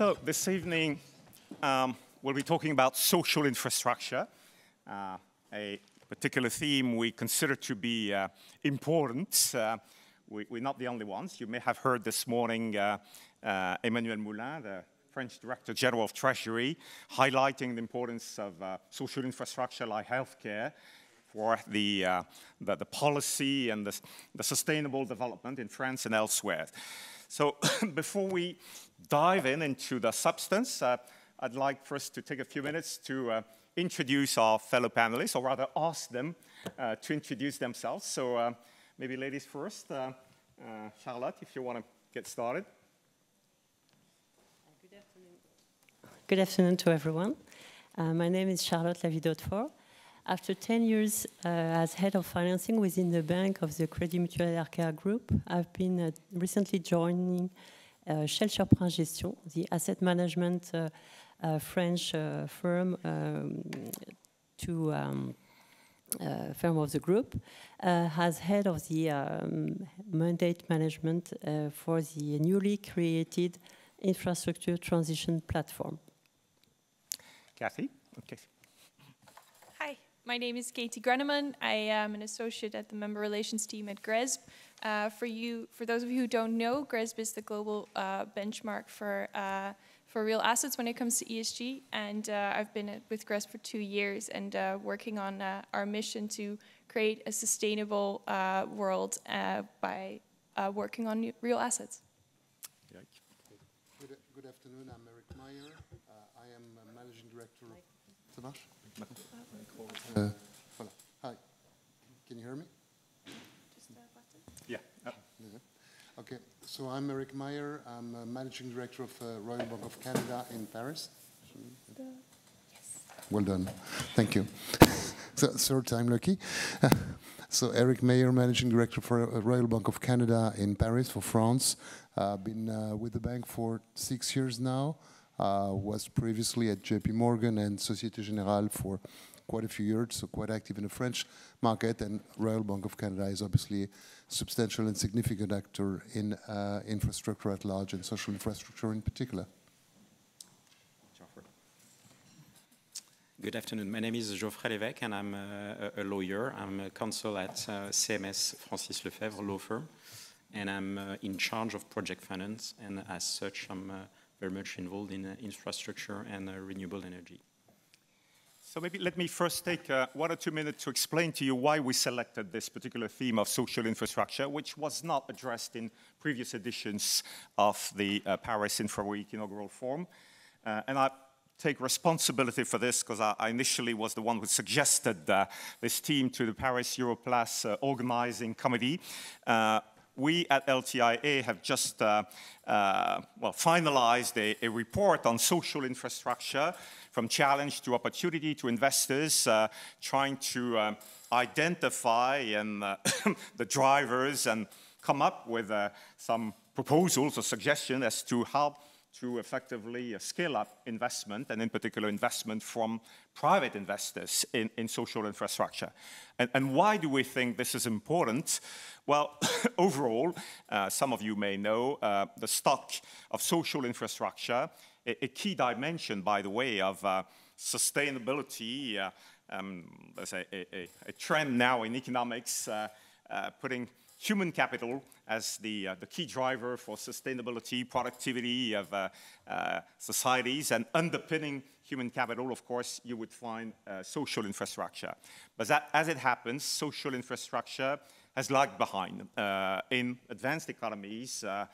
So this evening, um, we'll be talking about social infrastructure, uh, a particular theme we consider to be uh, important. Uh, we, are not the only ones. You may have heard this morning uh, uh, Emmanuel Moulin, the French Director General of Treasury, highlighting the importance of uh, social infrastructure like healthcare for the, the, the, policy and the, the sustainable development in France and elsewhere. So before we dive in into the substance, uh, I'd like first to take a few minutes to uh, introduce our fellow panelists, or rather ask them uh, to introduce themselves. So uh, maybe ladies first. Uh, uh, Charlotte, if you want to get started. Good afternoon. Good afternoon to everyone. my name is Charlotte Lavie-Dautefort. After 10 years uh, as head of financing within the bank of the Crédit Mutuel Arkéa Group, I've been uh, recently joining uh, Schelcher Prince Gestion, the asset management uh, uh, French uh, firm um, to um, firm of the group, has head of the um, mandate management for the newly created infrastructure transition platform. Kathy? Okay. My name is Katie Greneman. I am an associate at the member relations team at GRESB. Uh, for you, for those of you who don't know, GRESB is the global uh, benchmark for uh, for real assets when it comes to ESG. And uh, I've been with GRESB for two years and uh, working on uh, our mission to create a sustainable world by working on real assets. Good, good, afternoon. I'm Eric Meyer. I am managing director. of uh, Hi. Can you hear me? Yeah. Oh. Okay. So I'm Eric Meyer. I'm uh, managing director of uh, Royal Bank of Canada in Paris. Yes. Well done. Thank you. so, third time lucky. so Eric Meyer, managing director for uh, Royal Bank of Canada in Paris for France. I've uh, been uh, with the bank for six years now. Uh, was previously at JP Morgan and Societe Generale for quite a few years, so quite active in the French market. And Royal Bank of Canada is obviously a substantial and significant actor in uh, infrastructure at large and social infrastructure in particular. Good afternoon. My name is Geoffrey Lévesque, and I'm a, a lawyer. I'm a counsel at uh, CMS Francis Lefebvre law firm, and I'm uh, in charge of project finance. And as such, I'm uh, very much involved in uh, infrastructure and uh, renewable energy. So maybe let me first take uh, one or two minutes to explain to you why we selected this particular theme of social infrastructure, which was not addressed in previous editions of the uh, Paris Infra Week inaugural forum. Uh, and I take responsibility for this because I, I, initially was the one who suggested uh, this team to the Paris Europlace uh, organizing committee we at LTIA have just uh, uh, well, finalized a, a, report on social infrastructure from challenge to opportunity to investors, uh, trying to um, identify and, uh, the drivers and come up with uh, some proposals or suggestions as to how to effectively uh, scale up investment, and in particular investment from private investors in, in social infrastructure. And, and, why do we think this is important? Well, overall, uh, some of you may know uh, the stock of social infrastructure, a, a, key dimension, by the way, of uh, sustainability. Uh, um, there's a, a, a, trend now in economics uh, putting human capital as the, uh, the key driver for sustainability, productivity of uh, uh, societies, and underpinning human capital, of course, you would find uh, social infrastructure. But that, as it happens, social infrastructure has lagged behind uh, in advanced economies, uh,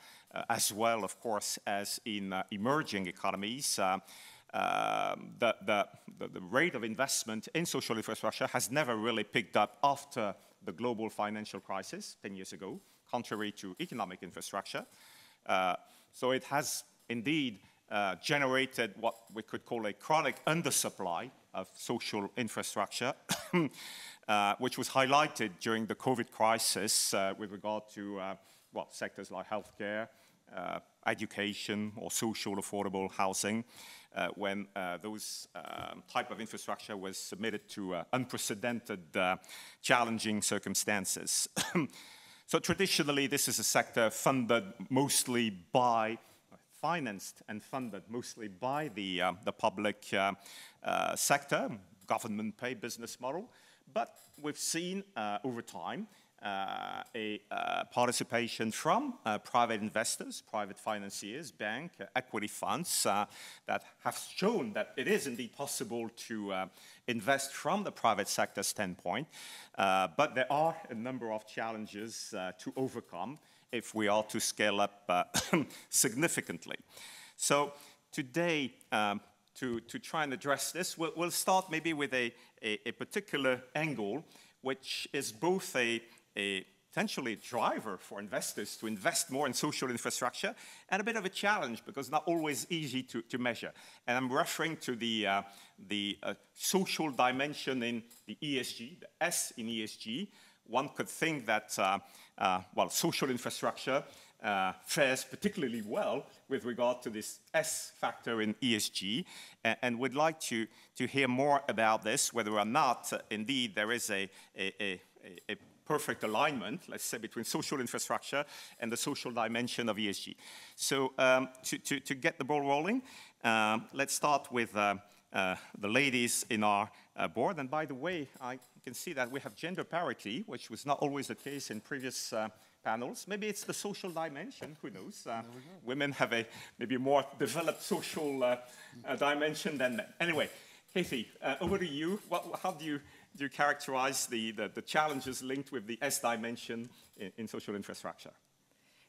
as well, of course, as in emerging economies. Um, the, the, the, rate of investment in social infrastructure has never really picked up after the global financial crisis 10 years ago, contrary to economic infrastructure. Uh, so it has indeed uh, generated what we could call a chronic undersupply of social infrastructure, uh, which was highlighted during the COVID crisis uh, with regard to uh, well, sectors like healthcare, uh, education, or social affordable housing uh, when uh, those um, type of infrastructure was submitted to uh, unprecedented uh, challenging circumstances. so traditionally, this is a sector funded mostly by, financed and funded mostly by the, uh, the public sector, government pay business model. But we've seen over time a uh, participation from uh, private investors, private financiers, bank, uh, equity funds uh, that have shown that it is indeed possible to uh, invest from the private sector standpoint. but there are a number of challenges to overcome if we are to scale up significantly. So today, um, to, to try and address this, we'll, we'll start maybe with a, a, a particular angle, which is both a a potentially driver for investors to invest more in social infrastructure and a bit of a challenge because not always easy to, to measure. And I'm referring to the, uh, the uh, social dimension in the ESG, the S in ESG. One could think that, uh, uh well, social infrastructure uh, fares particularly well with regard to this S factor in ESG, and, and would like to, to hear more about this, whether or not, uh, indeed, there is a, a, a, a perfect alignment, let's say, between social infrastructure and the social dimension of ESG. So um, to, to, to, get the ball rolling, um, let's start with uh, uh, the ladies in our uh, board. And by the way, I can see that we have gender parity, which was not always the case in previous uh, panels. Maybe it's the social dimension, who knows? Uh, women have a maybe more developed social uh, dimension than men. Anyway, Kathy, over to you. What, how do you you characterize the, the, the, challenges linked with the S dimension in, in social infrastructure?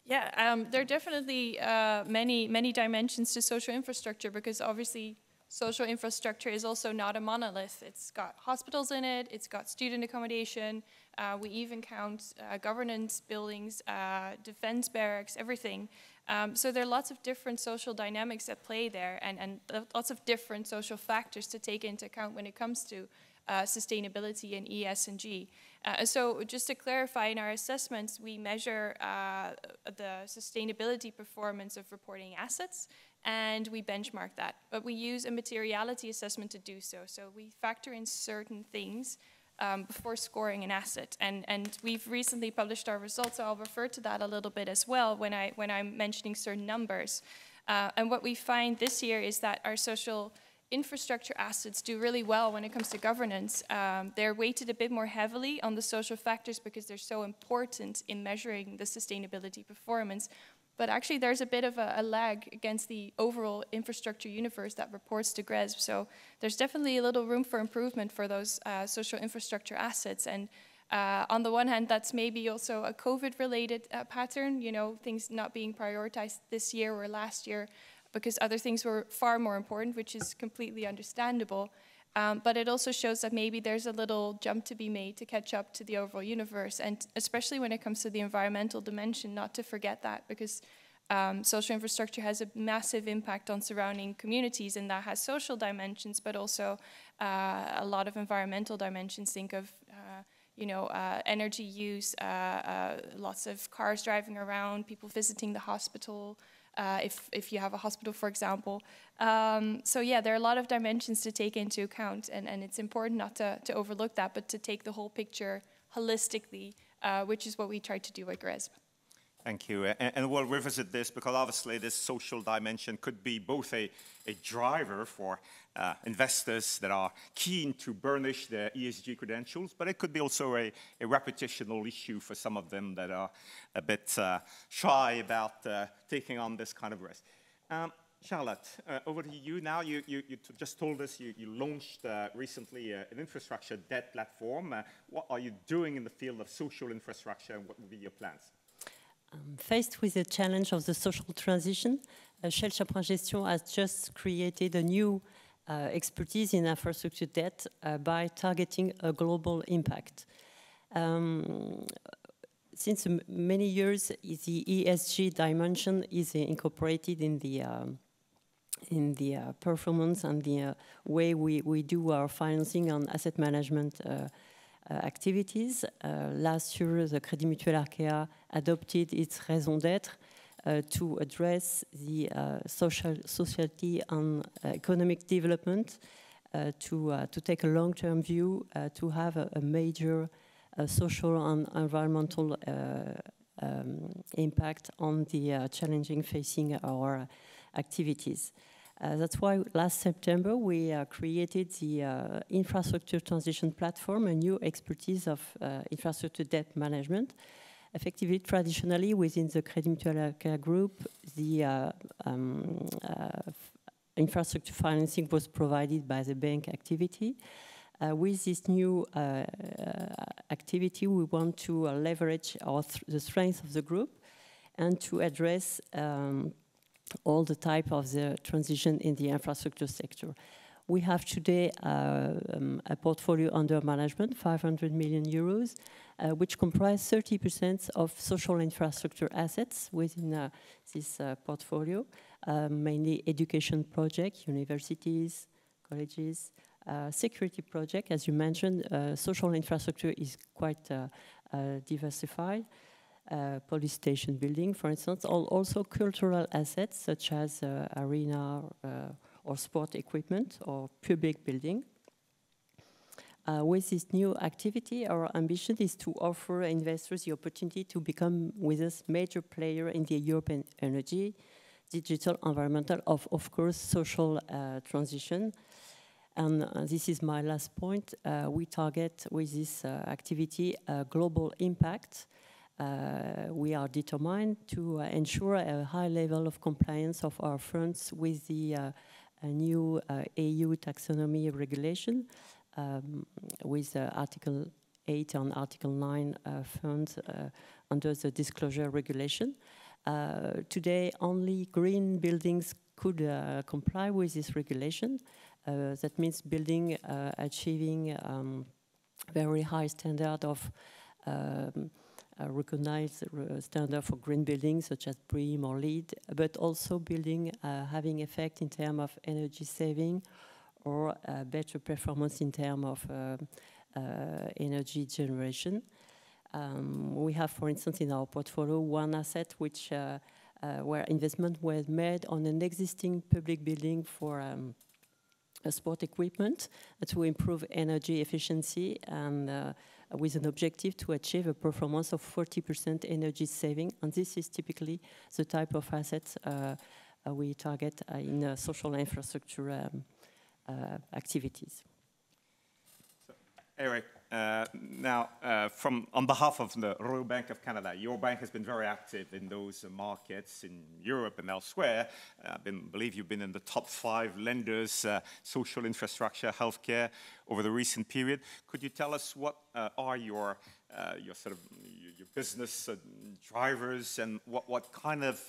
Yeah, um, there are definitely uh, many, many dimensions to social infrastructure because obviously social infrastructure is also not a monolith. It's got hospitals in it, it's got student accommodation, uh, we even count uh, governance buildings, uh, defense barracks, everything. Um, so there are lots of different social dynamics at play there and, and lots of different social factors to take into account when it comes to uh, sustainability and ESG. Uh, so just to clarify, in our assessments, we measure uh, the sustainability performance of reporting assets and we benchmark that. But we use a materiality assessment to do so. So we factor in certain things um, before scoring an asset. And, and we've recently published our results, so I'll refer to that a little bit as well when, I, when I'm mentioning certain numbers. Uh, and what we find this year is that our social infrastructure assets do really well when it comes to governance. Um, they're weighted a bit more heavily on the social factors because they're so important in measuring the sustainability performance. But actually, there's a bit of a, a lag against the overall infrastructure universe that reports to GRESB. So there's definitely a little room for improvement for those uh, social infrastructure assets. And uh, on the one hand, that's maybe also a COVID-related uh, pattern, you know, things not being prioritized this year or last year because other things were far more important, which is completely understandable. Um, but it also shows that maybe there's a little jump to be made to catch up to the overall universe, and especially when it comes to the environmental dimension, not to forget that, because um, social infrastructure has a massive impact on surrounding communities, and that has social dimensions, but also uh, a lot of environmental dimensions. Think of uh, you know, uh, energy use, uh, uh, lots of cars driving around, people visiting the hospital, uh, if, if you have a hospital, for example. Um, so yeah, there are a lot of dimensions to take into account, and, and it's important not to, to overlook that, but to take the whole picture holistically, uh, which is what we try to do at GRESB. Thank you. And, and, we'll revisit this because obviously this social dimension could be both a, a driver for uh, investors that are keen to burnish their ESG credentials, but it could be also a, a reputational issue for some of them that are a bit uh, shy about uh, taking on this kind of risk. Um, Charlotte, uh, over to you now. You, you, you just told us you, you launched uh, recently uh, an infrastructure debt platform. what are you doing in the field of social infrastructure and what will be your plans? Um, faced with the challenge of the social transition, uh, Schelcher Prince Gestion has just created a new uh, expertise in infrastructure debt uh, by targeting a global impact. Um, since many years, the ESG dimension is incorporated in the um, in the uh, performance and the uh, way we, we do our financing and asset management uh, activities. Uh, last year, the Crédit Mutuel Arkéa adopted its raison d'être uh, to address the social society and economic development, to to take a long-term view, to have a, a major social and environmental um, impact on the uh, challenging facing our activities. Uh, that's why last September we uh, created the uh, infrastructure transition platform, a new expertise of infrastructure debt management. Effectively, traditionally within the Crédit Mutuel group, the um, infrastructure financing was provided by the bank activity. Uh, with this new uh, uh, activity, we want to leverage th the strength of the group and to address um, all the type of the transition in the infrastructure sector. We have today uh, um, a portfolio under management, 500 million euros, uh, which comprise 30% of social infrastructure assets within uh, this uh, portfolio, uh, mainly education projects, universities, colleges, uh, security project. As you mentioned, social infrastructure is quite diversified uh, police station building, for instance, also cultural assets such as uh, arena uh, or sport equipment or public building. Uh, with this new activity, our ambition is to offer investors the opportunity to become with us major player in the European energy, digital, environmental, of, of course, social uh, transition. And uh, this is my last point. we target with this activity a global impact uh, we are determined to uh, ensure a high level of compliance of our funds with the uh, new EU taxonomy regulation um, with Article 8 and Article 9 funds under the disclosure regulation. today, only green buildings could comply with this regulation. that means building achieving um, very high standard of um, uh, recognized uh, standard for green buildings such as BREEAM or LEED, but also building uh, having effect in terms of energy saving or better performance in terms of energy generation. Um, we have, for instance, in our portfolio, one asset which uh, uh, where investment was made on an existing public building for um, sport equipment to improve energy efficiency and uh, with an objective to achieve a performance of 40% energy saving. And this is typically the type of assets uh, uh we target uh, in uh, social infrastructure um, activities. So, Eric, uh, now, uh, from on behalf of the Royal Bank of Canada, your bank has been very active in those uh, markets in Europe and elsewhere. I believe you've been in the top five lenders, social infrastructure, healthcare, over the recent period. Could you tell us what are your your sort of your business drivers and what what kind of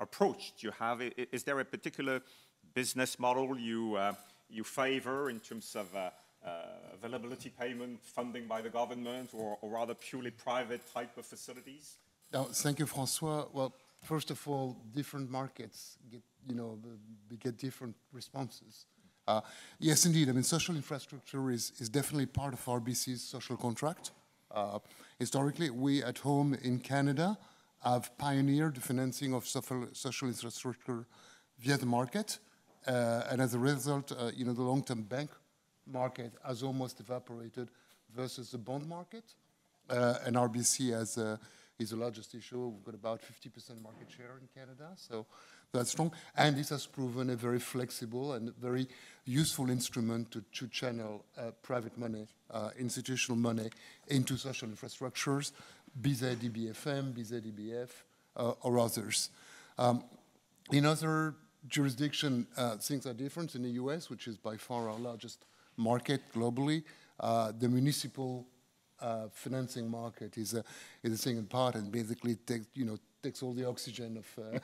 approach do you have? Is there a particular business model you you favor in terms of uh, availability payment, funding by the government, or, or rather purely private type of facilities? Thank you, Francois. Well, first of all, different markets get, you know, we get different responses. Uh, yes, indeed. I mean, social infrastructure is, is definitely part of RBC's social contract. Uh, historically, we at home in Canada have pioneered the financing of social, social infrastructure via the market. Uh, and as a result, uh, you know, the long-term bank market has almost evaporated versus the bond market. Uh, and RBC has, uh, is the largest issuer. We've got about 50% market share in Canada, so that's strong. And this has proven a very flexible and very useful instrument to, to channel uh, private money, uh, institutional money, into social infrastructures, be they DBFM, be they DBF, uh, or others. Um, in other jurisdictions, uh, things are different. In the US, which is by far our largest market globally. Uh, the municipal uh, financing market is a, is a single part and basically takes, you know, takes all the oxygen of,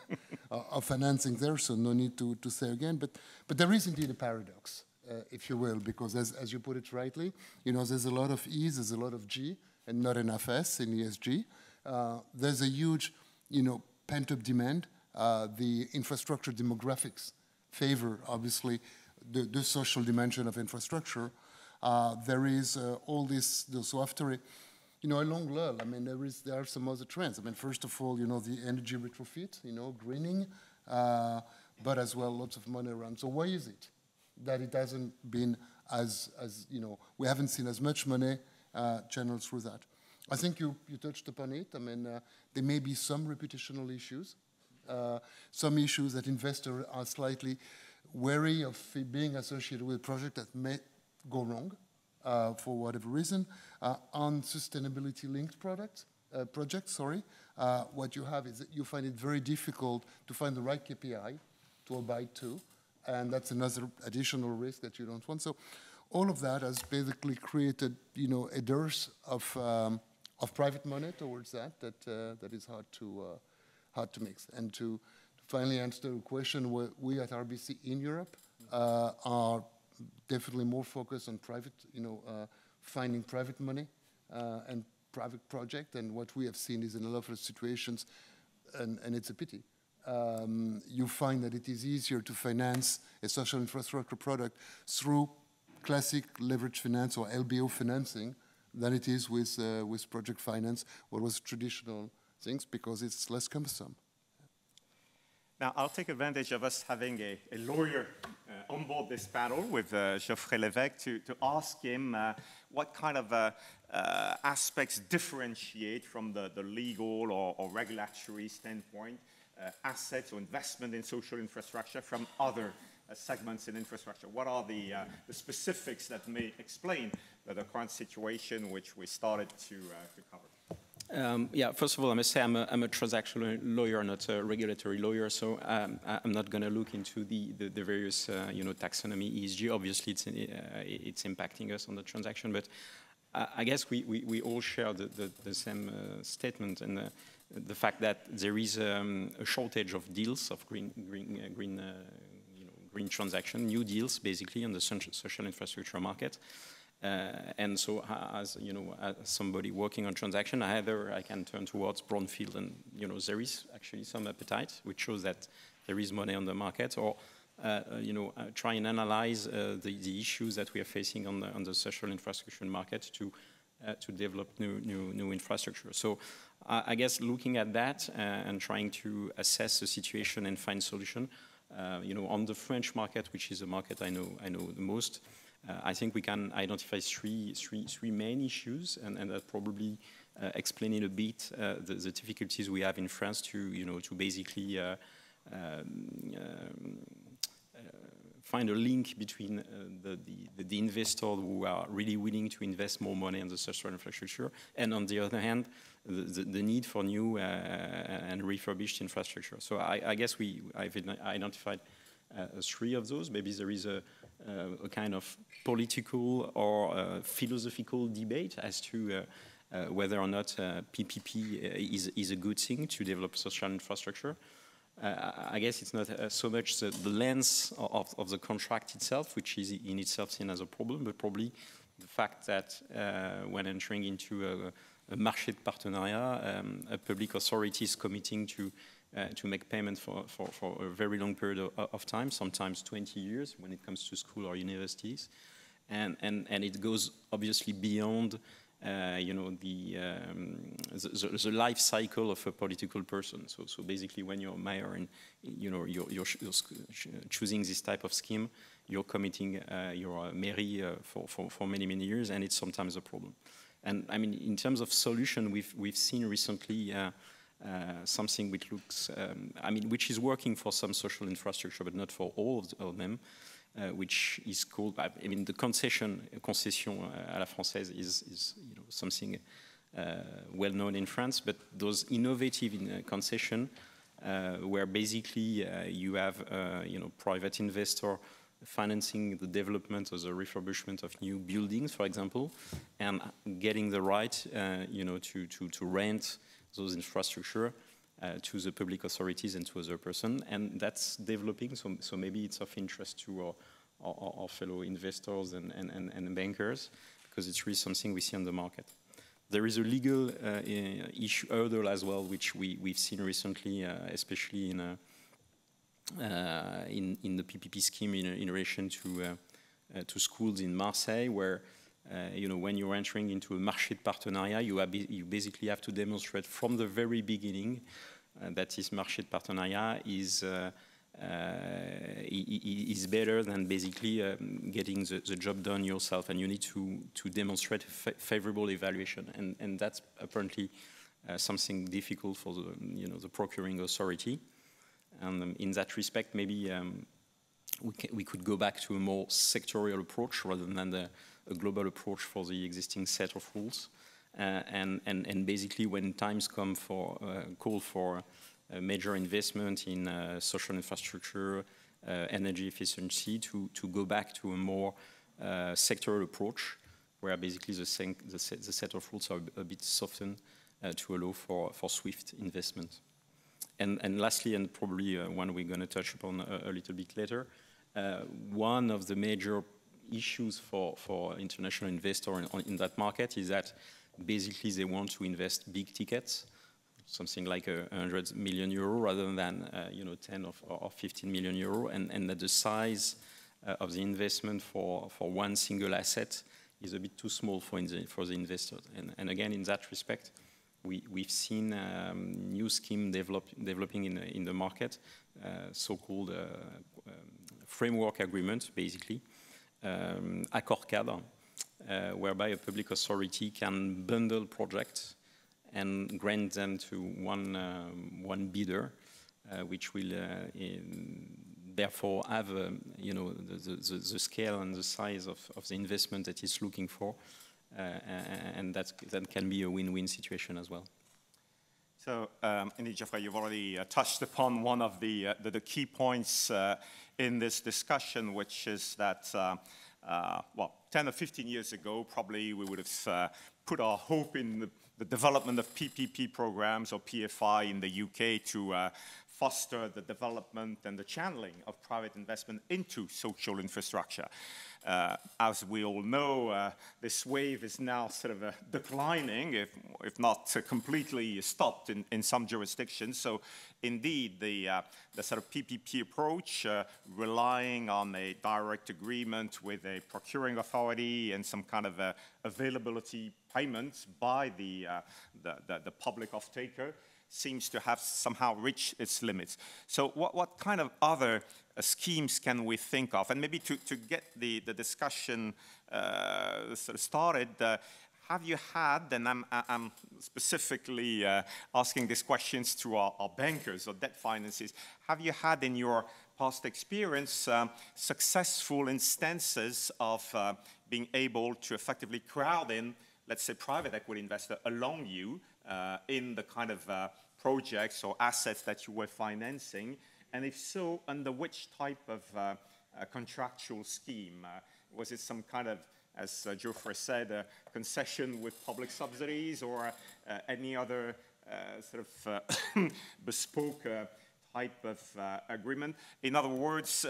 uh, of financing there, so no need to, to say again. But, but there is indeed a paradox, uh, if you will, because as, as you put it rightly, you know, there's a lot of E's, there's a lot of G, and not enough S in ESG. Uh, there's a huge, you know, pent-up demand. Uh, the infrastructure demographics favor, obviously, the, the social dimension of infrastructure, uh, there is uh, all this, so after you know, a long lull, I mean, there, is, there are some other trends. I mean, first of all, you know, the energy retrofit, you know, greening, uh, but as well, lots of money around. So why is it that it hasn't been as, as you know, we haven't seen as much money uh, channeled through that? I think you, you touched upon it. I mean, uh, there may be some reputational issues uh, some issues that investors are slightly wary of being associated with a project that may go wrong uh, for whatever reason. Uh, on sustainability-linked products, uh, projects, sorry, uh, what you have is that you find it very difficult to find the right KPI to abide to, and that's another additional risk that you don't want. So all of that has basically created, you know, a dearth of, um, of private money towards that that, uh, that is hard to, uh, hard to mix. And to, to finally answer the question, we at RBC in Europe uh, are definitely more focused on private, you know, uh, finding private money uh, and private project. And what we have seen is in a lot of situations, and, and it's a pity, um, you find that it is easier to finance a social infrastructure product through classic leverage finance or LBO financing than it is with, uh, with project finance, what was traditional things, because it's less cumbersome. Now, I'll take advantage of us having a, a lawyer uh, on board this panel with uh, Geoffrey Lévesque to, to ask him uh, what kind of uh, uh, aspects differentiate from the, the legal or, or regulatory standpoint uh, assets or investment in social infrastructure from other segments in infrastructure? What are the, the specifics that may explain the, current situation which we started to, to cover? Um, yeah, first of all, I must say I'm a, I'm a transactional lawyer, not a regulatory lawyer, so um, I'm not going to look into the, the, the various, uh, you know, taxonomy, ESG. Obviously, it's, uh, it's impacting us on the transaction, but I guess we, we, we all share the, the, the same uh, statement and the fact that there is um, a shortage of deals of green, green, green green transaction, new deals basically on the social infrastructure market. Uh, and so as, you know, as somebody working on transaction, either I can turn towards brownfield and, you know, there is actually some appetite, which shows that there is money on the market, or, uh, you know, uh, try and analyze uh, the, the, issues that we are facing on the, on the social infrastructure market to, uh, to develop new, new, new infrastructure. So I guess looking at that uh, and trying to assess the situation and find solution, uh, you know, on the French market, which is a market I know, I know the most, uh, I think we can identify three, three, three main issues, and, and that probably uh, explain a bit uh, the, the, difficulties we have in France to, you know, to basically uh, um, um, find a link between uh, the, the, the, investors who are really willing to invest more money in the social infrastructure, and on the other hand, the, the need for new uh, and refurbished infrastructure. So I, I guess we, I've identified uh, three of those. Maybe there is a, uh, a kind of political or uh, philosophical debate as to uh, whether or not PPP is, is a good thing to develop social infrastructure. Uh, I guess it's not uh, so much the, the length of, of, the contract itself, which is in itself seen as a problem, but probably the fact that uh, when entering into a, a marché de partenariat, um, a public authority is committing to uh, to make payments for, for, for, a very long period of, of, time, sometimes 20 years when it comes to school or universities. And, and, and it goes obviously beyond uh, you know, the, um, the, the, life cycle of a political person. So, so basically when you're a mayor and, you know, you're, you're, you're choosing this type of scheme, you're committing uh, your mairie uh, for, for, for many, many years, and it's sometimes a problem. And I mean, in terms of solution, we've, we've seen recently uh, uh, something which looks, um, I mean, which is working for some social infrastructure, but not for all of, them. Uh, which is called, I mean, the concession, concession uh, à la française is, is you know, something uh, well known in France, but those innovative in, concession where basically you have, you know, private investor financing the development or the refurbishment of new buildings, for example, and getting the right, uh, you know, to, to, to rent those infrastructure uh, to the public authorities and to other person, and that's developing. So, so maybe it's of interest to our, our, our fellow investors and, and, and, and, bankers because it's really something we see on the market. There is a legal uh, issue hurdle as well, which we, we've seen recently, uh, especially in, uh, uh, in, in the PPP scheme in, in relation to, to schools in Marseille, where uh, you know, when you're entering into a de partenariat, you, you basically have to demonstrate from the very beginning uh, that this de partenariat is uh, is better than basically um, getting the, the, job done yourself, and you need to to demonstrate fa favorable evaluation, and and that's apparently uh, something difficult for the you know the procuring authority. And um, in that respect, maybe um, we, we, could go back to a more sectorial approach rather than the, a global approach for the existing set of rules. Uh, and, and, and basically, when times come for uh, call for major investment in uh, social infrastructure, uh, energy efficiency, to, to go back to a more uh, sectoral approach, where basically the, the, set, the set of rules are a bit softened to allow for, for swift investment. And, and lastly, and probably one we're going to touch upon a, a little bit later, uh, one of the major issues for, for international investors in, in, that market is that basically they want to invest big tickets, something like a 100 million euro rather than uh, you know 10 or, or 15 million euro, and, and that the size uh, of the investment for, for one single asset is a bit too small for, the, for the investors. And, and again, in that respect, we, we've seen um, new scheme develop, developing in, in the market, uh, so-called uh, um, framework agreement, basically, um, accord cadre, uh, whereby a public authority can bundle projects and grant them to one, um, one bidder, uh, which will uh, therefore have um, you know, the, the, the, scale and the size of, of the investment that it's looking for. Uh, and that, that can be a win-win situation as well. So, um, indeed, Geoffrey, you've already uh, touched upon one of the, uh, the, the, key points uh, in this discussion, which is that, uh, uh, well, 10 or 15 years ago, probably we would have put our hope in the, the, development of PPP programs or PFI in the UK to foster the development and the channeling of private investment into social infrastructure. Uh, as we all know, uh, this wave is now sort of uh, declining, if, if not completely stopped in, in some jurisdictions. So indeed, the, uh, the sort of PPP approach, uh, relying on a direct agreement with a procuring authority and some kind of availability payments by the, the, the, the public off-taker, seems to have somehow reached its limits. So what, what kind of other uh, schemes can we think of? And maybe to, to get the, the discussion uh, sort of started, uh, have you had, and I'm, I'm specifically uh, asking these questions to our, our, bankers or debt financiers, have you had in your past experience um, successful instances of uh, being able to effectively crowd in, let's say, private equity investor along you in the kind of uh, projects or assets that you were financing? And if so, under which type of uh, contractual scheme? was it some kind of as uh, Geoffrey said, a concession with public subsidies or uh, any other uh, sort of bespoke type of agreement. In other words,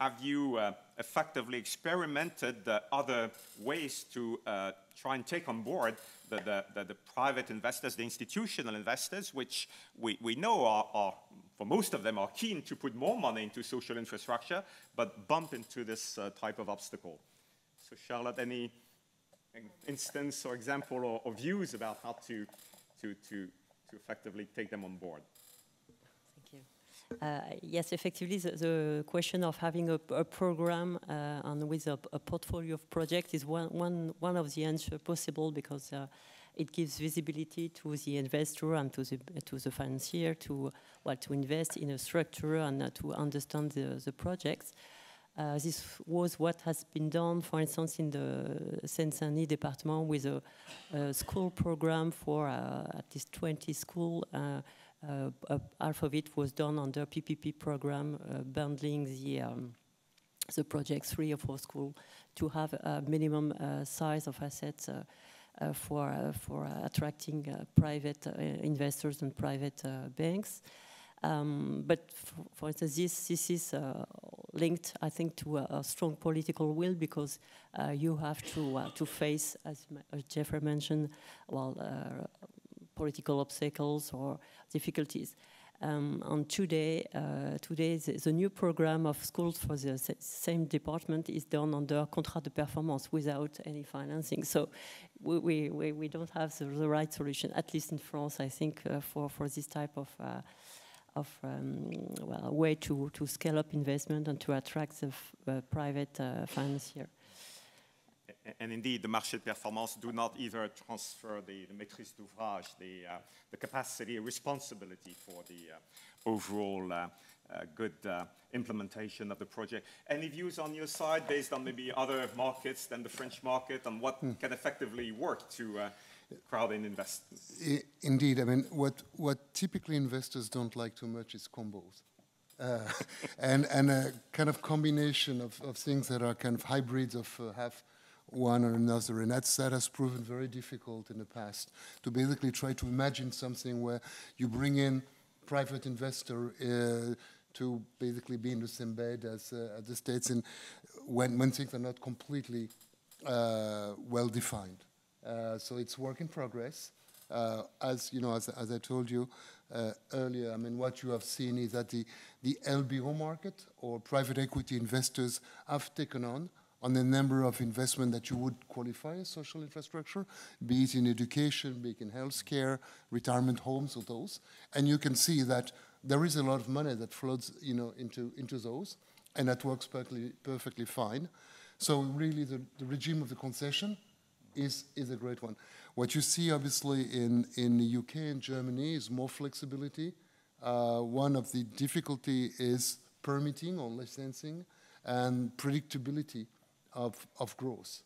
have you uh, effectively experimented other ways to uh, try and take on board the, the, the, private investors, the institutional investors, which we, we know are, are, for most of them, are keen to put more money into social infrastructure, but bump into this uh, type of obstacle? So Charlotte, any instance or example or, or views about how to, to, to, to effectively take them on board? Uh, yes, effectively, the, the, question of having a, a program uh, and with a, a, portfolio of projects is one, one, one of the answers possible because uh, it gives visibility to the investor and to the, to the financier to, well, to invest in a structure and uh, to understand the, the projects. Uh, this was what has been done, for instance, in the Seine-Saint-Denis department with a, a, school program for uh, at least 20 schools half of it was done under PPP program, uh, bundling the um, the project three or four school to have a minimum uh, size of assets for for attracting private investors and private banks. Um, but for, instance, this, this is uh, linked, I think, to a, a strong political will because uh, you have to uh, to face, as, as Geoffrey mentioned, well, political obstacles or difficulties. Um, and today, uh, today the, the, new program of schools for the same department is done under contrat de performance without any financing. So we, we, we don't have the, the, right solution, at least in France, I think, uh, for, for this type of, uh, of um, well, way to, to scale up investment and to attract the uh, private uh, financier and indeed, the marché de performance do not either transfer the, the maîtrise d'ouvrage, the, uh, the capacity, responsibility for the uh, overall uh, uh, good uh, implementation of the project. Any views on your side based on maybe other markets than the French market on what mm. can effectively work to uh, crowd in investors? Indeed, I mean, what, what typically investors don't like too much is combos. Uh, and, and a kind of combination of, of things that are kind of hybrids of uh, half one or another. And that's, that has proven very difficult in the past to basically try to imagine something where you bring in private investor uh, to basically be in the same bed as, uh, as the states in when, when things are not completely uh, well defined. Uh, so it's work in progress. Uh, as you know, as, as I told you uh, earlier, I mean, what you have seen is that the, the LBO market or private equity investors have taken on on the number of investment that you would qualify as social infrastructure, be it in education, be it in healthcare, retirement homes, or those. And you can see that there is a lot of money that flows, you know, into, into those, and that works perfectly, perfectly fine. So really the, the regime of the concession is, is a great one. What you see obviously in, in the UK and Germany is more flexibility. Uh, one of the difficulty is permitting or licensing and predictability of, of growth.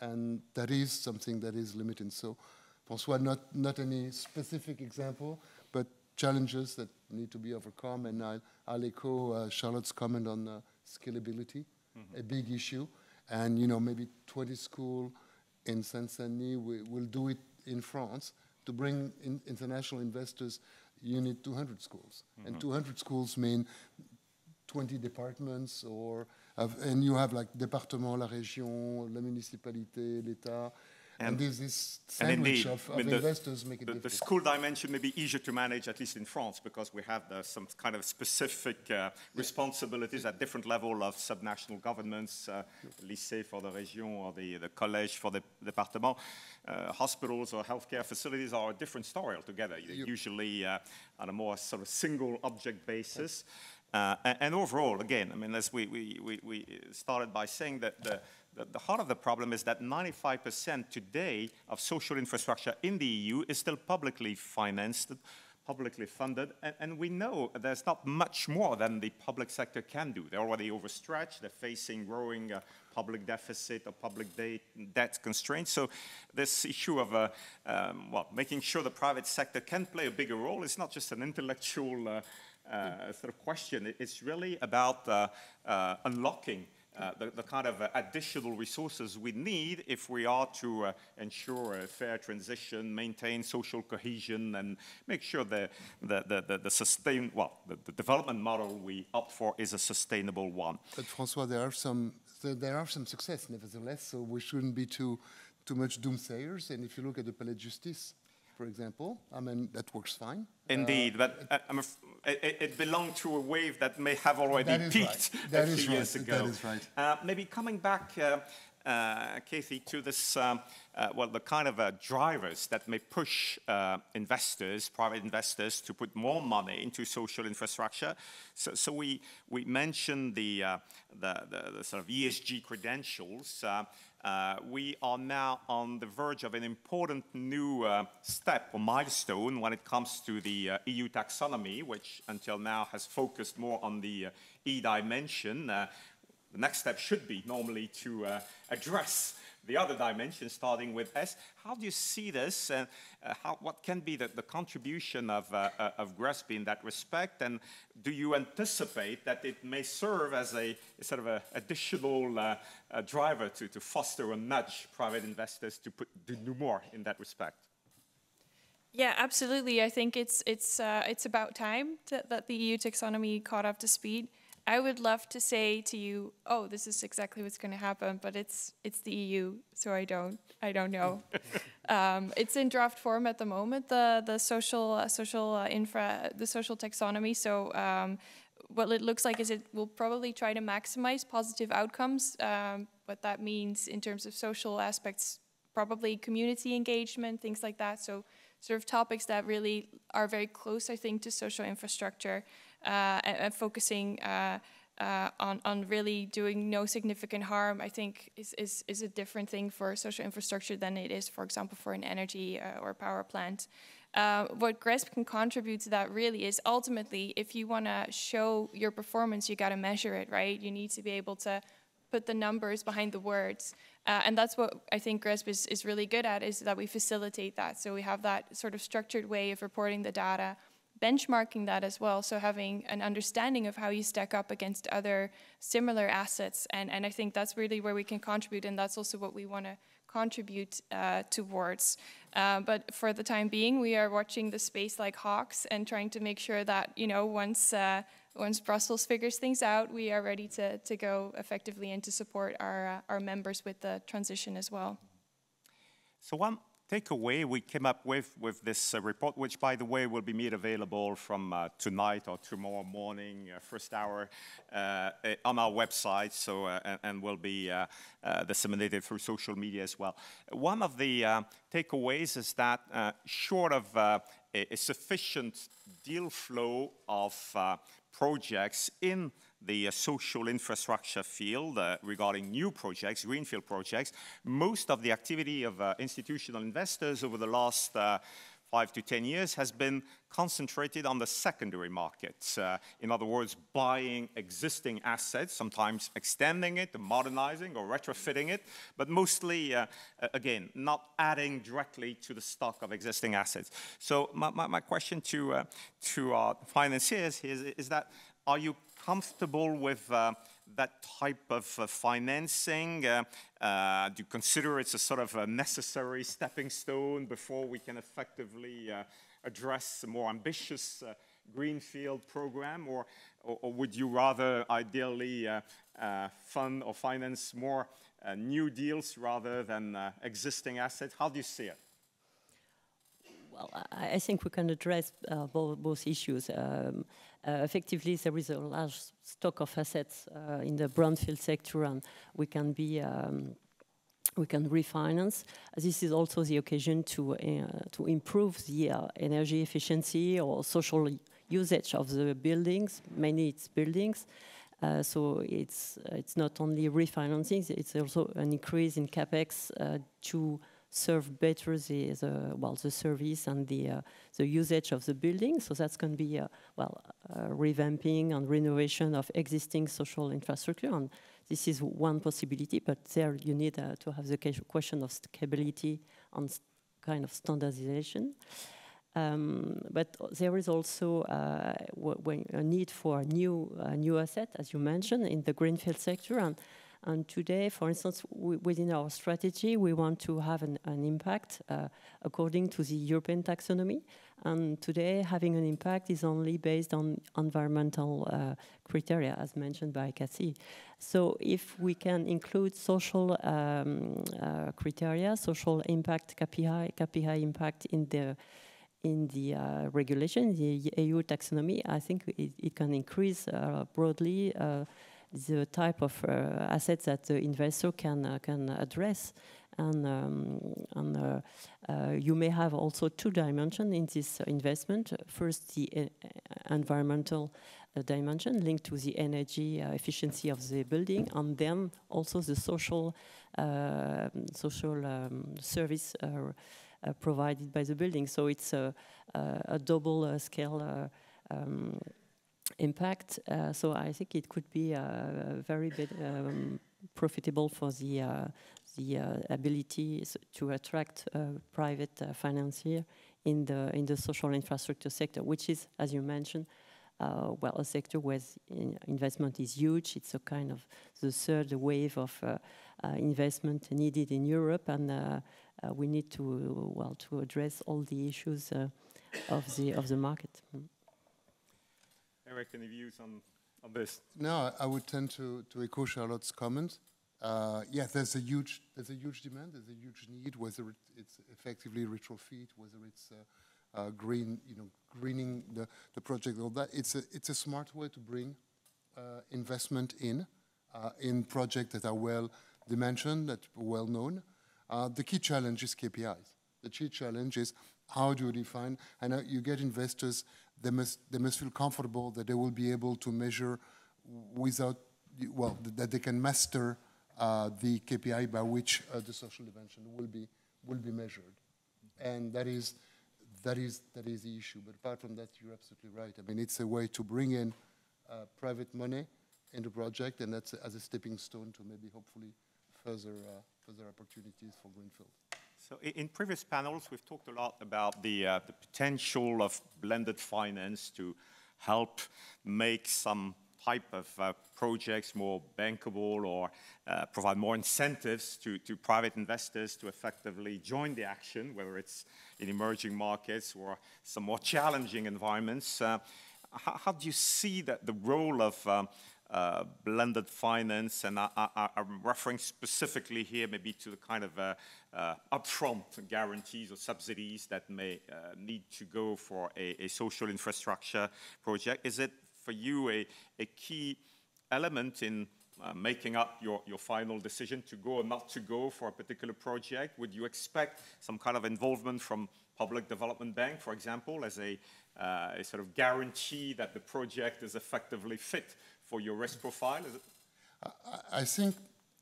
And that is something that is limiting. So, Francois, not, not any specific example, but challenges that need to be overcome. And I'll, I'll echo uh, Charlotte's comment on uh, scalability, mm -hmm. a big issue. And, you know, maybe 20 school in Saint-Denis, we will do it in France. To bring in international investors, you need 200 schools. Mm -hmm. And mm-hmm. 200 schools mean 20 departments or and you have like département, la région, la municipalité, l'État. And, and there's this sandwich indeed, of, of investors the, make it the, difficult. The school dimension may be easier to manage, at least in France, because we have the, some kind of specific uh, responsibilities at different level of subnational governments, uh, lycée for the région or the, the collège for the département. Uh, hospitals or healthcare facilities are a different story altogether, usually uh, on a more sort of single object basis. Uh, and, overall, again, I mean, as we, we, we, started by saying that the, the, heart of the problem is that 95% today of social infrastructure in the EU is still publicly financed, publicly funded, and, and, we know there's not much more than the public sector can do. They're already overstretched, they're facing growing uh, public deficit or public debt constraints. So this issue of, uh, um, well, making sure the private sector can play a bigger role is not just an intellectual uh, uh, sort of question. It's really about uh, uh, unlocking uh, the, the, kind of uh, additional resources we need if we are to uh, ensure a fair transition, maintain social cohesion, and make sure the, the, the, the, the sustain, well, the, the, development model we opt for is a sustainable one. But Francois, there are some, there are some success nevertheless, so we shouldn't be too, too much doomsayers. And if you look at the Palais de Justice, for example. I mean, that works fine. Indeed, but uh, it, it, belonged to a wave that may have already peaked right. a few years ago. That is right. Uh, maybe coming back, uh, uh Kathy, to this, um, uh, well, the kind of drivers that may push investors, private investors, to put more money into social infrastructure. So, so we, we mentioned the, the, the, the, sort of ESG credentials. Uh, we are now on the verge of an important new uh, step or milestone when it comes to the uh, EU taxonomy, which until now has focused more on the uh, E dimension. Uh, the next step should be normally to uh, address the other dimension, starting with S. How do you see this, and uh, how, what can be the, the contribution of, uh, uh of in that respect? And do you anticipate that it may serve as a, a sort of an additional uh, driver to, to foster or nudge private investors to, put, to do more in that respect? Yeah, absolutely. I think it's it's uh, it's about time that the EU taxonomy caught up to speed. I would love to say to you, oh, this is exactly what's going to happen, but it's it's the EU, so I don't I don't know. um, it's in draft form at the moment, the the social uh, social uh, infra the social taxonomy. So um, what it looks like is it will probably try to maximize positive outcomes. Um, what that means in terms of social aspects, probably community engagement, things like that. So sort of topics that really are very close, I think, to social infrastructure. Uh, and, and, focusing uh, uh, on, on really doing no significant harm, I think is, is, is a different thing for social infrastructure than it is, for example, for an energy or power plant. uh, what GRESB can contribute to that really is ultimately, if you want to show your performance, you got to measure it, right? You need to be able to put the numbers behind the words. Uh, and that's what I think GRESB is, is really good at, is that we facilitate that. So we have that sort of structured way of reporting the data, benchmarking that as well. So having an understanding of how you stack up against other similar assets. And, and I think that's really where we can contribute. And that's also what we want to contribute uh, towards. Uh, but for the time being, we are watching the space like hawks and trying to make sure that, you know, once uh, once Brussels figures things out, we are ready to, to go effectively and to support our, uh, our members with the transition as well. So one takeaway we came up with with this uh, report, which, by the way, will be made available from uh, tonight or tomorrow morning, uh, first hour, uh, on our website, so uh, and, and, will be uh, disseminated through social media as well. One of the takeaways is that, short of a, a, sufficient deal flow of projects in the uh, social infrastructure field uh, regarding new projects, greenfield projects. Most of the activity of uh, institutional investors over the last five to 10 years has been concentrated on the secondary markets. Uh, in other words, buying existing assets, sometimes extending it, modernizing or retrofitting it, but mostly, uh, again, not adding directly to the stock of existing assets. So my, my, my question to, uh, to our financiers is, is that, are you comfortable with uh, that type of uh, financing? Uh, uh, do you consider it's a sort of a necessary stepping stone before we can effectively uh, address a more ambitious uh, greenfield program? Or, or, or, would you rather ideally fund or finance more new deals rather than existing assets? How do you see it? Well, I think we can address both, both, issues. Um, effectively, there is a large stock of assets uh, in the brownfield sector, and we can be um, we can refinance. This is also the occasion to uh, to improve the uh, energy efficiency or social usage of the buildings, mainly its buildings. Uh, so it's it's not only refinancing; it's also an increase in capex to serve better the, the well the service and the uh, the usage of the building. So that's going to be uh, well uh, revamping and renovation of existing social infrastructure, and this is one possibility. But there you need uh, to have the question of scalability and kind of standardization. Um, but there is also uh, a need for new new asset, as you mentioned, in the greenfield sector, and and today, for instance, within our strategy, we want to have an, an impact uh, according to the European taxonomy. And today, having an impact is only based on environmental uh, criteria, as mentioned by Cathy. So if we can include social um, uh, criteria, social impact, KPI, KPI impact in the in the uh, regulation, the EU taxonomy, I think it, it can increase uh, broadly uh, the type of uh, assets that the investor can uh, can address. And, um, and uh, uh, you may have also two dimensions in this investment. First, the environmental dimension linked to the energy efficiency of the building, and then also the social social um, service provided by the building. So it's a, a double scale. Um, impact. Uh, so I think it could be uh, very bit, um, profitable for the uh, the ability to attract private financier in the in the social infrastructure sector, which is, as you mentioned, uh, well, a sector where in investment is huge. It's a kind of the third wave of uh, uh, investment needed in Europe, and we need to well to address all the issues of the of the market. Mm. Eric, any views on, on this? No, I would tend to, to echo Charlotte's comment. Uh, yeah, there's a huge there's a huge demand, there's a huge need, whether it's effectively retrofit, whether it's uh, uh, green, you know, greening the, the project, all that. It's a it's a smart way to bring uh, investment in uh, in projects that are well dimensioned, that are well known. Uh, the key challenge is KPIs. The key challenge is how do you define? And you get investors they must, they must feel comfortable that they will be able to measure without, well, that they can master uh, the KPI by which uh, the social dimension will be, will be measured. And that is that is, that is the issue. But apart from that, you're absolutely right. I mean, it's a way to bring in uh, private money in the project, and that's as a stepping stone to maybe hopefully further, uh, further opportunities for Greenfield. So in previous panels, we've talked a lot about the, uh, the potential of blended finance to help make some type of uh, projects more bankable or uh, provide more incentives to, to private investors to effectively join the action, whether it's in emerging markets or some more challenging environments. Uh, how, how, do you see that the role of um, uh, blended finance, and I, am referring specifically here maybe to the kind of uh, uh, upfront guarantees or subsidies that may uh, need to go for a, a, social infrastructure project. Is it for you a, a key element in uh, making up your, your final decision to go or not to go for a particular project? Would you expect some kind of involvement from Public Development Bank, for example, as a, a sort of guarantee that the project is effectively fit for your risk profile? I think,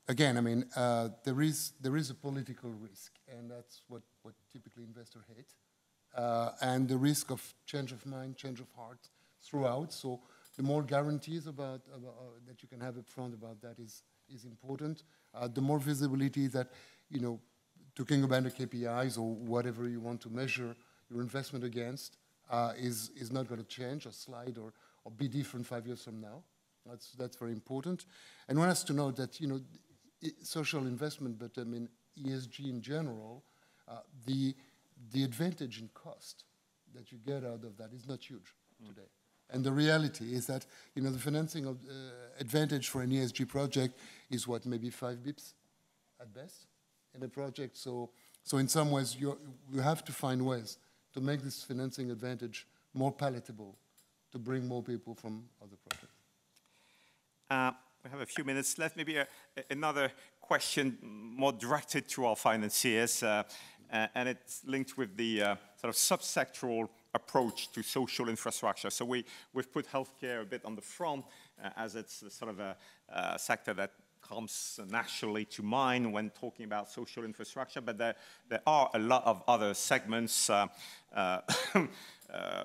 again, I mean, uh, there, is, there is a political risk, and that's what, what typically investors hate. Uh, and the risk of change of mind, change of heart throughout. So the more guarantees about, about uh, that you can have up front about that is, is important. Uh, the more visibility that, you know, talking about the KPIs or whatever you want to measure your investment against uh, is, is not going to change or slide or, or be different five years from now. That's, that's very important. And one has to know that, you know, social investment, but I mean ESG in general, uh, the, the advantage in cost that you get out of that is not huge mm. today. And the reality is that, you know, the financing of, uh, advantage for an ESG project is what, maybe five bips at best in a project. So, so in some ways, you you have to find ways to make this financing advantage more palatable to bring more people from other projects. Uh, we have a few minutes left. Maybe a, another question more directed to our financiers, uh, uh, and it's linked with the uh, sort of subsectoral approach to social infrastructure. So we, we've put healthcare a bit on the front uh, as it's sort of a, a, sector that comes naturally to mind when talking about social infrastructure, but there, there are a lot of other segments, uh, uh,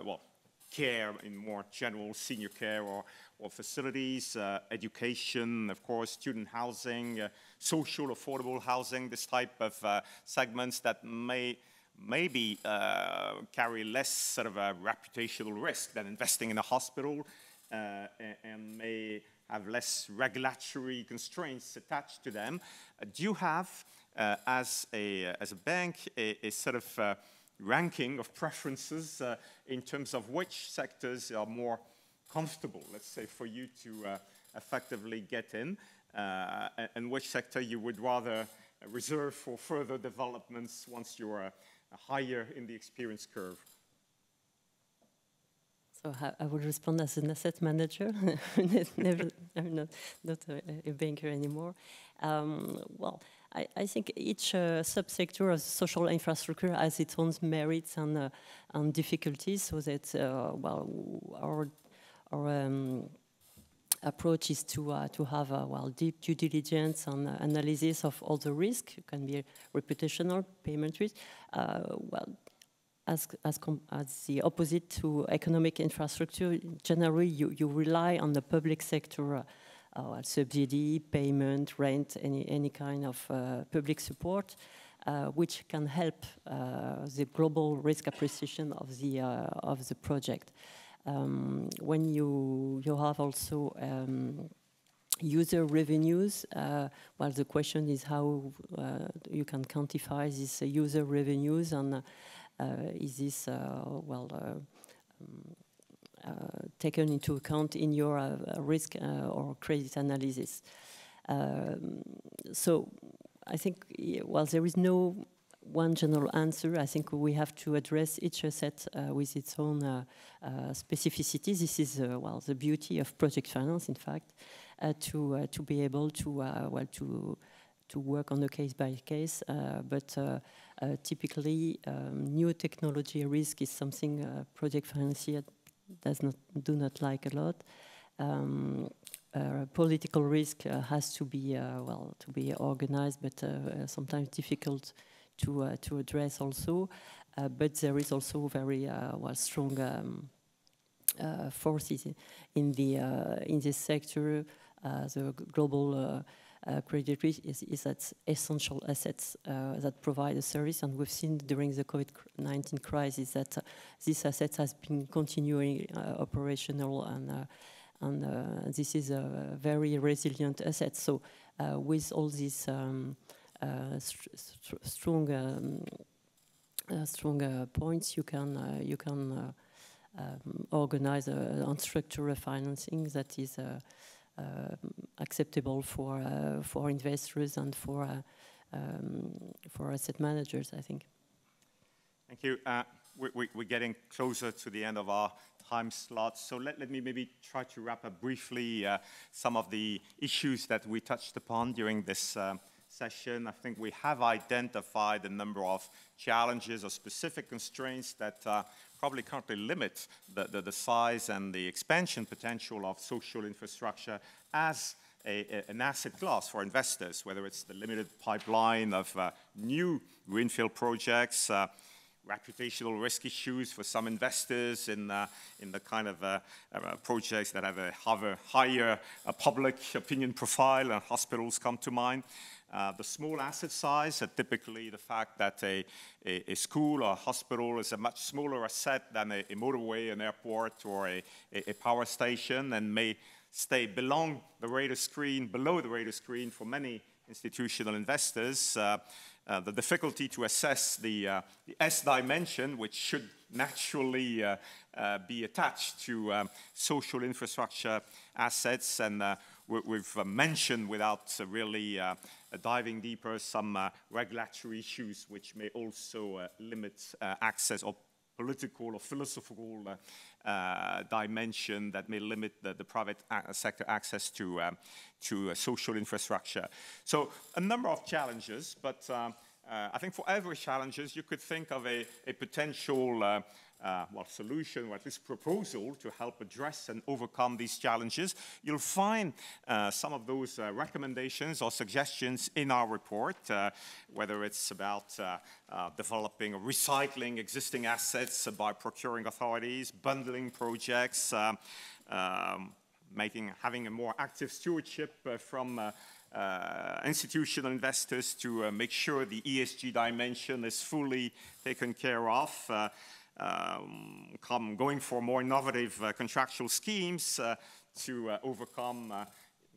well, care in more general senior care or, or facilities, uh, education, of course, student housing, uh, social affordable housing, this type of uh, segments that may maybe uh, carry less sort of a reputational risk than investing in a hospital uh, and may have less regulatory constraints attached to them. Uh, do you have, as, a, as a bank, a, a sort of ranking of preferences uh, in terms of which sectors are more comfortable, let's say, for you to effectively get in, and which sector you would rather reserve for further developments once you're higher in the experience curve? So I will respond as an asset manager. Never, I'm not, not a, a banker anymore. Um, well, I, I, think each uh, subsector of social infrastructure has its own merits and, uh, and difficulties. So that uh, well, our our um, approach is to uh, to have a well deep due diligence and uh, analysis of all the risk. It can be reputational, payment risk. Uh, well, as as, as the opposite to economic infrastructure, generally you you rely on the public sector. Uh, uh, subsidy, payment, rent, any any kind of uh, public support, which can help the global risk appreciation of the of the project. Um, when you you have also um, user revenues, uh, well, the question is how uh, you can quantify these uh, user revenues, and uh, is this uh, well um, uh, taken into account in your risk or credit analysis? Um, so, I think while there is no one general answer. I think we have to address each asset uh, with its own uh, uh, specificity. This is uh, well the beauty of project finance, in fact, uh, to uh, to be able to well to to work on a case by case. but typically, um, new technology risk is something project financier does not do not like a lot. Um, uh, political risk uh, has to be uh, well to be organized, but sometimes difficult to uh, to address also. but there is also very well strong um, forces in the in this sector. the global uh, credit risk is, is that essential assets uh, that provide a service. And we've seen during the COVID-19 crisis that uh, these assets has been continuing operational and and uh, this is a very resilient asset. So uh, with all these um, uh, strong um, strong points, you can you can um, organize and structure a financing that is uh, acceptable for uh, for investors and for uh, um, for asset managers, I think. Thank you. We, are getting closer to the end of our time slot, so let, let me maybe try to wrap up briefly some of the issues that we touched upon during this session. I think we have identified a number of challenges or specific constraints that uh, probably currently limit the, the, the, size and the expansion potential of social infrastructure as a, a, an asset class for investors, whether it's the limited pipeline of uh, new greenfield projects, uh, reputational risk issues for some investors in, uh, in the kind of uh, uh, projects that have a, have a higher uh, public opinion profile, and hospitals come to mind. Uh, the small asset size, uh, typically the fact that a, a, a, school or a hospital is a much smaller asset than a, a motorway, an airport, or a, power station, and may stay below the radar screen, below the radar screen for many institutional investors. Uh, uh, the difficulty to assess the, uh, the, S dimension, which should naturally uh, be attached to um, social infrastructure assets, and we, have mentioned without really uh, diving deeper some uh, regulatory issues which may also uh, limit access or political or philosophical uh, dimension that may limit the, private sector access to, to uh, social infrastructure. So a number of challenges, but uh, I think for every challenges you could think of a, a potential uh, well, solution or at least proposal to help address and overcome these challenges. You'll find uh, some of those uh, recommendations or suggestions in our report, uh, whether it's about uh, uh, developing or recycling existing assets by procuring authorities, bundling projects, um, making, having a more active stewardship from uh, institutional investors to uh, make sure the ESG dimension is fully taken care of. Uh, um, come, going for more innovative uh, contractual schemes uh, to uh, overcome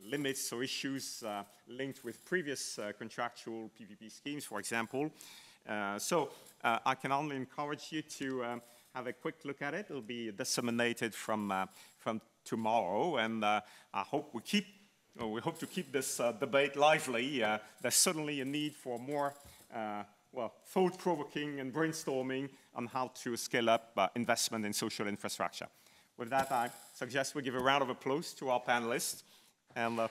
limits or issues linked with previous contractual PPP schemes, for example. so I can only encourage you to um, have a quick look at it. It'll be disseminated from, from tomorrow, and I hope we keep we hope to keep this uh, debate lively. Uh, there's certainly a need for more uh, well, thought-provoking and brainstorming on how to scale up uh, investment in social infrastructure. With that, I suggest we give a round of applause to our panelists. And, uh,